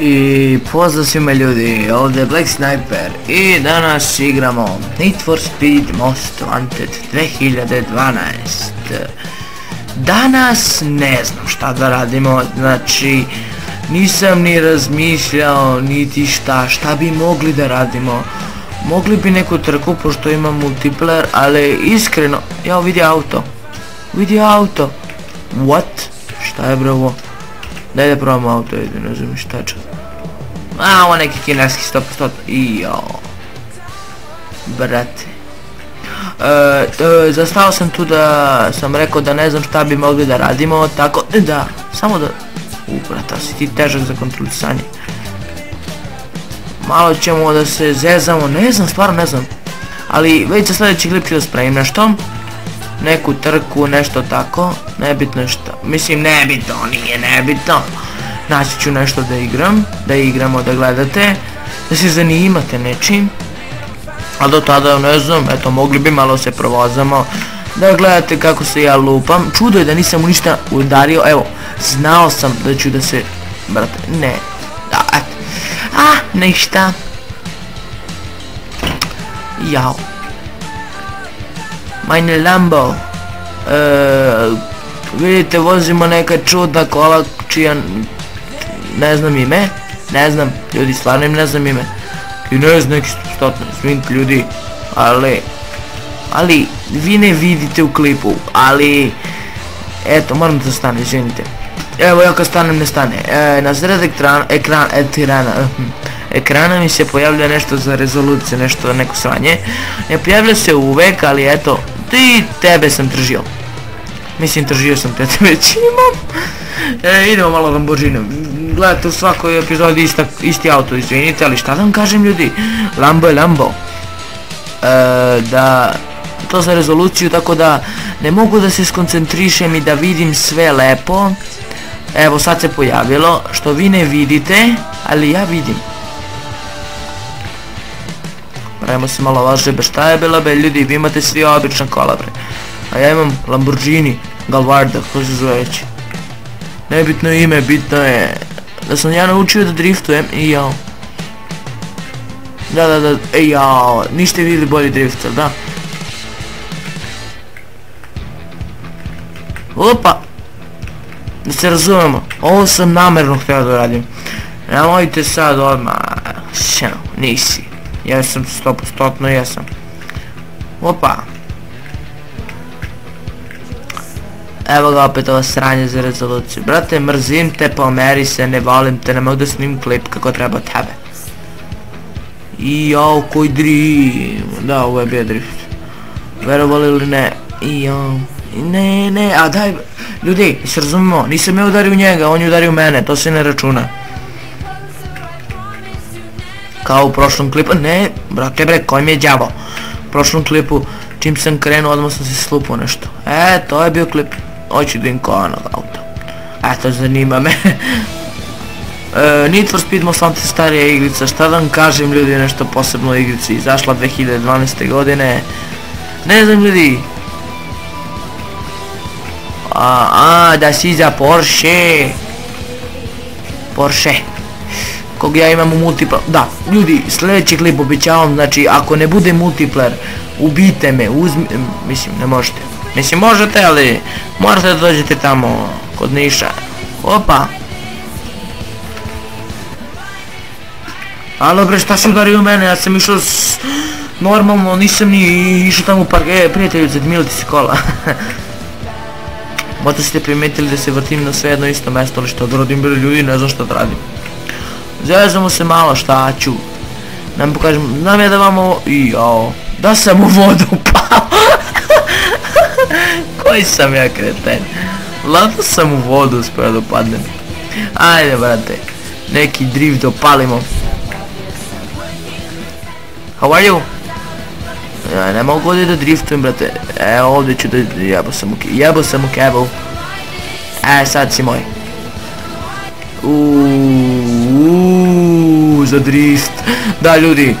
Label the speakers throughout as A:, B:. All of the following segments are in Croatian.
A: I pozdrav svima ljudi, ovdje je Black Sniper i danas igramo Need for Speed Most Wanted 2012 Danas ne znam šta da radimo, znači nisam ni razmišljao niti šta, šta bi mogli da radimo Mogli bi neku trku pošto ima multiplayer, ali iskreno, ja vidi auto Vidi auto What? Šta je bre ovo? Daj da probamo auto, ajde, ne znam šta će. A, ovo neki kineski stop stop. Ijo. Brate. E, zastao sam tu da sam rekao da ne znam šta bi mogli da radimo, tako da, samo da... U, brata, si ti težak za kontrolisanje. Malo ćemo da se zezamo, ne znam, stvarno ne znam. Ali već za sljedeći klip ću da spremim nešto neku trku, nešto tako, nebitno što, mislim nebitno, nije nebitno, naći ću nešto da igram, da igramo, da gledate, da se zanimate nečim, a do tada ne znam, eto mogli bi malo se provozamo, da gledate kako se ja lupam, čudo je da nisam u ništa udario, evo, znao sam da ću da se, brate, ne, da, eto, a, ništa, jao, Meine Lambo. E, vidite, vozimo neka čudna kola čija ne znam ime. Ne znam, ljudi, stvarno im ne znam ime. I ne znam neki ljudi, ali ali vi ne vidite u klipu, ali eto, moram da stane, izvinite. Evo, ja kad stanem ne stane. E, na sred ekran, ekran, etirana, hm ekrana mi se pojavlja nešto za rezoluciju, nešto neko sranje. Ne pojavlja se uvek, ali eto, ti tebe sam tržio. Mislim, tržio sam te već imam. E, idemo malo Lamborghini. Gledajte u svakoj epizodi ista, isti auto, izvinite, ali šta da vam kažem ljudi? Lambo je Lambo. E, da, to za rezoluciju, tako da ne mogu da se skoncentrišem i da vidim sve lepo. Evo sad se pojavilo, što vi ne vidite, ali ja vidim. Ajmo se malo lažebe, šta je bila be ljudi, vi imate svi običan kola bre. A ja imam Lamborghini Galvarda, ko se zove. Nebitno ime, bitno je da sam ja naučio da driftujem i jao. Da, da, da, ej jao, niste vidjeli bolji drifter, da. Opa! Da se razumemo, ovo sam namjerno htio da radim. Nemojte sad odmah, nisi. Ja sam 100% jesam. Opa. Evo ga opet ovo sranje za rezoluciju. Brate, mrzim te, pomeri se, ne volim te, ne mogu da snimim klip kako treba tebe. I jao, koji drift. Da, ovo je bio drift. Verovali ili ne? I jao. Ne, ne, a daj, ljudi, se razumimo, nisam ja udario njega, on je udario mene, to se ne računa. Kao u prošlom klipu, ne, brate bre, koji mi je djavo. U prošlom klipu, čim sam krenuo, odmah sam se slupao nešto. E, to je bio klip. Hoću da im konog auto. Eto, zanima me. e, Need for Speed Most Wanted starija igrica, šta da vam kažem ljudi, nešto posebno u igrici, izašla 2012. godine. Ne znam ljudi. A, a, da si za Porsche. Porsche kog ja imam u multiplayer. Da, ljudi, sljedeći klip običavam, znači ako ne bude multiplayer, ubijte me, uzmi, mislim ne možete. Mislim možete, ali morate da dođete tamo kod Niša. Opa. Alo bre, šta mene, ja sam išao s... Normalno, nisam ni išao tamo u park, e, prijatelju, zadmiliti se kola. Možda ste primijetili da se vrtim na sve jedno isto mjesto, ali što da radim ljudi, ne znam što da radim. Zezamo se malo šta ću. Nam pokažem, znam ja da vam ovo... I jao, da sam u vodu pao. Koji sam ja kreten. Lado sam u vodu uspio da padnem. Ajde brate, neki drift dopalimo. How are you? Ja ne mogu ovdje da driftujem brate. E ovdje ću da jebo sam u jebo sam u. E sad si moj. Uuuu, za drift. Da ljudi,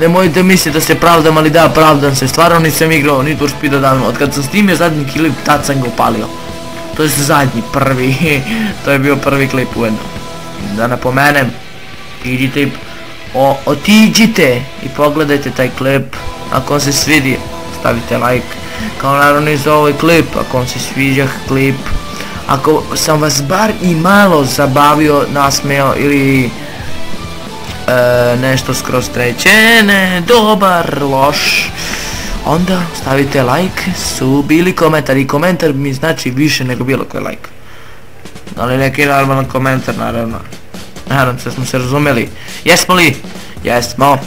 A: nemojte misliti da se pravdam, ali da, pravdam se. Stvarno nisam igrao Need for Speed davno. Od kad sam snimio zadnji klip, tad sam ga upalio. To je zadnji, prvi. to je bio prvi klip ujedno. Da napomenem, idite i o, otiđite i pogledajte taj klip ako vam se svidi stavite like kao naravno i za ovaj klip ako vam se sviđa klip ako sam vas bar i malo zabavio nasmeo ili e, nešto skroz treće ne dobar loš onda stavite like su bili komentar i komentar mi znači više nego bilo koji like ali neki normalan komentar naravno Nadam se smo se razumeli. Jesmo li? Jesmo.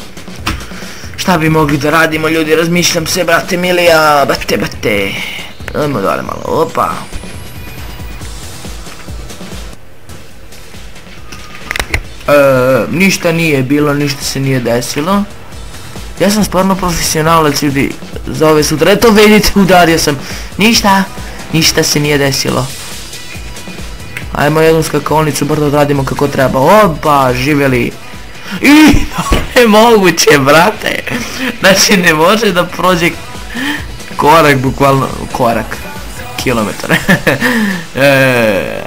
A: Šta bi mogli da radimo ljudi, razmišljam se brate Milija, bate bate. Ajmo dole malo, opa. E, ništa nije bilo, ništa se nije desilo. Ja sam stvarno profesionalac ljudi za ove sutra. Eto vidite, udario sam. Ništa, ništa se nije desilo. Ajmo jednu skakonicu, brdo radimo kako treba. Opa, živjeli. I, nemoguće, brate. Znači, ne može da prođe korak, bukvalno, korak. Kilometar. e,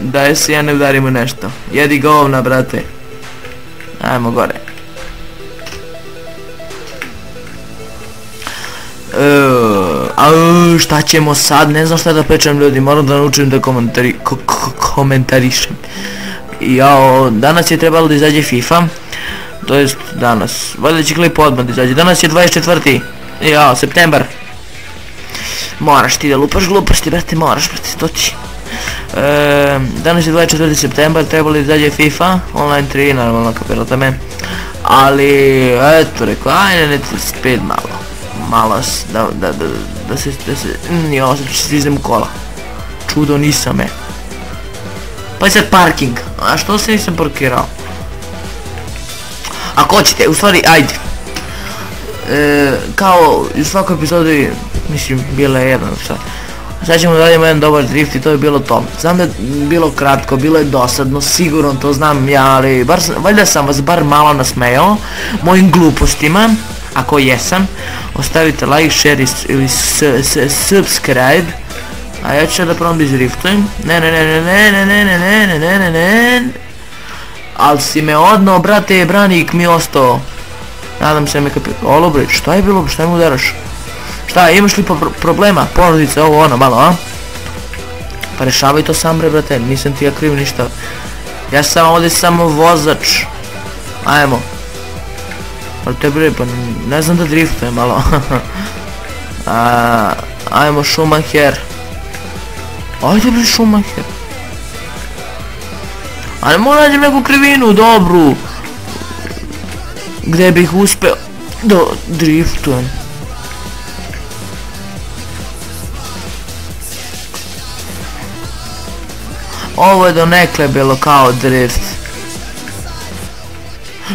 A: da se ja ne udarimo nešto. Jedi govna, brate. Ajmo gore. a šta ćemo sad, ne znam šta da pečem ljudi, moram da naučim da komentari, ko, ko, komentarišem. Jao, danas je trebalo da izađe FIFA, to jest danas, valjda će klip odmah da izađe, danas je 24. Jao, septembar. Moraš ti da lupaš gluposti, brate, moraš, brate, to ti. E, danas je 24. septembar, trebalo da izađe FIFA, online 3, naravno, kapirate me. Ali, eto, rekao, ajde, ne, spet malo malo da, da, da, da se, da se, ću se u kola. Čudo nisam me. Pa je sad parking, a što se nisam parkirao? Ako hoćete, u stvari, ajde. E, kao u svakoj epizodi, mislim, bila je jedna sad. Sad ćemo da radimo jedan dobar drift i to je bilo to. Znam da je bilo kratko, bilo je dosadno, sigurno to znam ja, ali bar, valjda sam vas bar malo nasmejao mojim glupostima ako jesam, ostavite like, share ili subscribe. A ja ću da probam da izriftujem. Ne, ne, ne, ne, ne, ne, ne, ne, ne, ne, ne, ne, ne. Si me odno, brate, branik mi ostao. Nadam se me kapi... Olo bre, šta je bilo, šta mu udaraš? Šta, imaš li problema? Porodice, ovo ono, malo, a? Pa rešavaj to sam bre, brate, nisam ti ja kriv ništa. Ja sam ovdje samo vozač. Ajmo. Ali te bre, pa ne znam da driftujem malo. A, ajmo Schumacher. Ajde bre Schumacher. Ali moram nađem neku krivinu, dobru. Gdje bih uspio da driftujem. Ovo je do nekle bilo kao drift.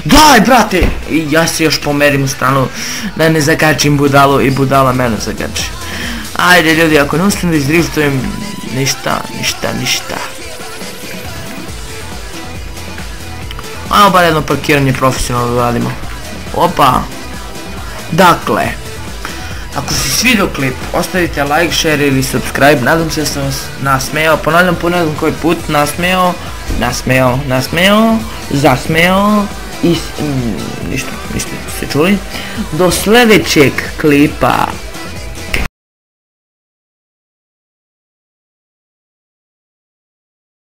A: Daj, brate! I ja se još pomerim u stranu da ne zakačim budalu i budala mene zakači. Ajde ljudi, ako ne uspijem da izdriftujem, ništa, ništa, ništa. Ajmo bar jedno parkiranje profesionalno radimo. Opa! Dakle, ako se svidio klip, ostavite like, share ili subscribe, nadam se da sam vas nasmejao, ponavljam koji put, nasmejao, nasmejao, nasmejao, zasmejao, i ništa, ništa se čuli. Do sljedećeg klipa.